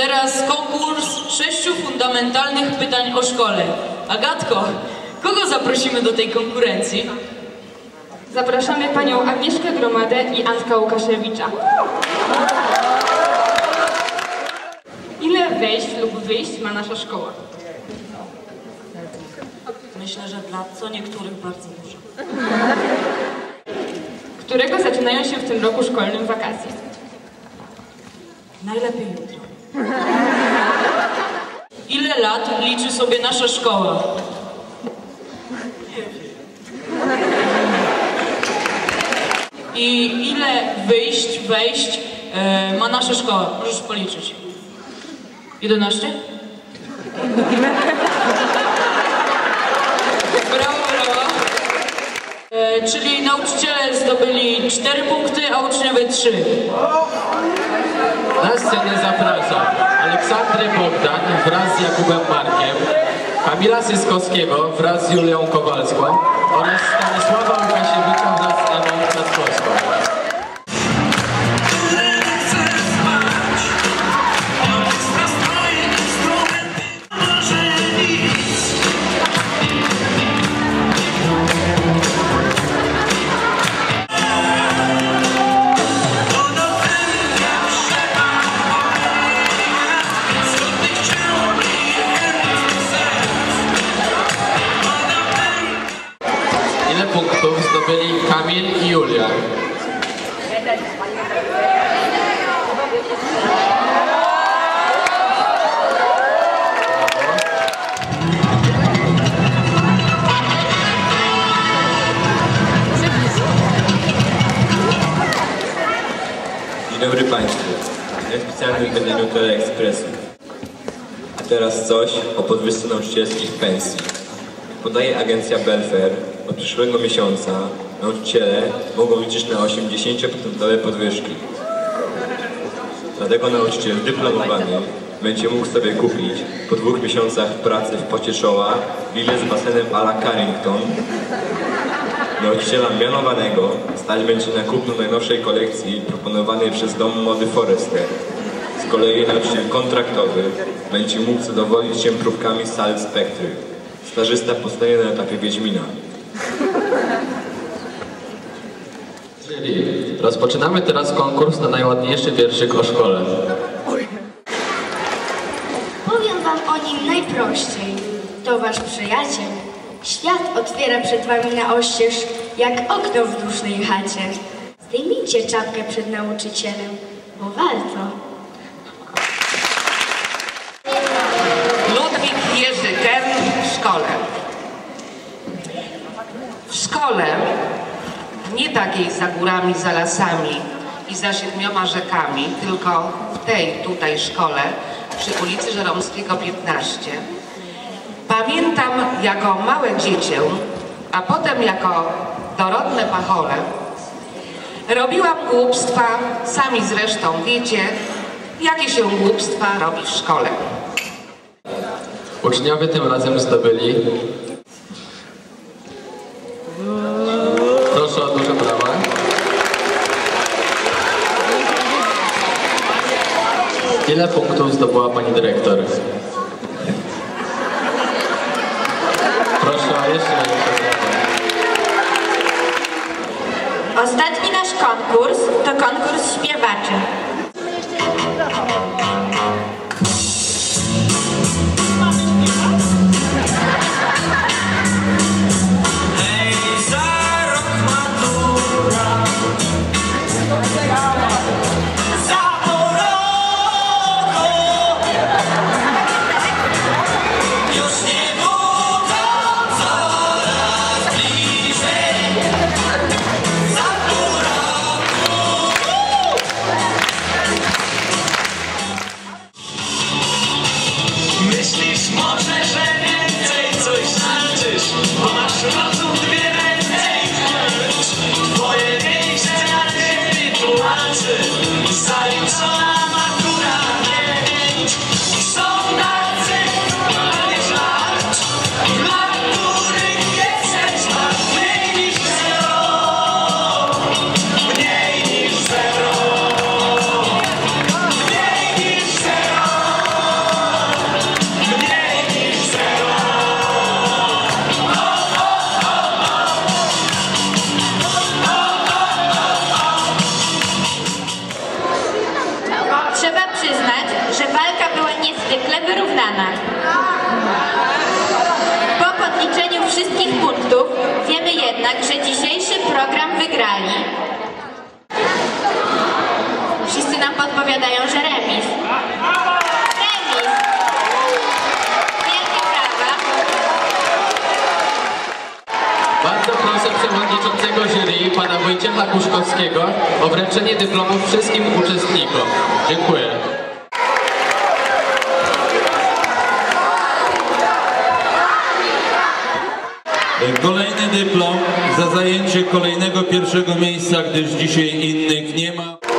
teraz konkurs sześciu fundamentalnych pytań o szkole. Agatko, kogo zaprosimy do tej konkurencji? Zapraszamy panią Agnieszkę Gromadę i Antka Łukaszewicza. Ile wejść lub wyjść ma nasza szkoła? Myślę, że dla co niektórych bardzo dużo. Którego zaczynają się w tym roku szkolnym wakacje? Najlepiej jutro. Ile lat liczy sobie nasza szkoła? I ile wyjść, wejść e, ma nasza szkoła? Możesz policzyć. 11? Brawo, brawo. E, czyli nauczyciele zdobyli 4 punkty, a uczniowie 3. Na scenę zapraszam Aleksandrę Bogdan wraz z Jakubem Markiem, Kamila Syskowskiego wraz z Julią Kowalską oraz Stanisława Łukasiewicza Ja specjalnym wydaniu Teleekspresu. A teraz coś o podwyżce nauczycielskich pensji. Podaje agencja Belfair, od przyszłego miesiąca nauczyciele mogą liczyć na 80% podwyżki. Dlatego nauczyciel dyplomowany będzie mógł sobie kupić po dwóch miesiącach pracy w pocie czoła willę z basenem a la Carrington Nauczyciela mianowanego stać będzie na kupno najnowszej kolekcji proponowanej przez Dom Mody Forester. Z kolei nauczyciel kontraktowy będzie mógł zadowolić się próbkami sal Spektry. Stażysta powstaje na etapie Wiedźmina. Czyli rozpoczynamy teraz konkurs na najładniejszy wierszyk o szkole. Powiem wam o nim najprościej. To wasz przyjaciel. Świat otwiera przed wami na oścież, jak okno w dusznej chacie. Zdejmijcie czapkę przed nauczycielem, bo warto. Ludwik Jerzy Kern w szkole. W szkole, nie takiej za górami, za lasami i za siedmioma rzekami, tylko w tej tutaj szkole przy ulicy Żeromskiego 15. Pamiętam jako małe dziecię, a potem jako dorodne pachole, robiłam głupstwa, sami zresztą wiecie, jakie się głupstwa robi w szkole. Uczniowie tym razem zdobyli... Proszę o duże brawa. Ile punktów zdobyła pani dyrektor? Proszę o Ostatni nasz konkurs to konkurs śpiewaczy. Myślisz może, że więcej coś znaczysz, bo masz rozum. Wygrali? Wszyscy nam podpowiadają, że remis. Remis! Wielkie brawa! Bardzo proszę przewodniczącego jury, pana Wojciecha Kuszkowskiego, o wręczenie dyplomów wszystkim uczestnikom. Dziękuję. Kolejny dyplom za zajęcie kolejnego pierwszego miejsca, gdyż dzisiaj innych nie ma.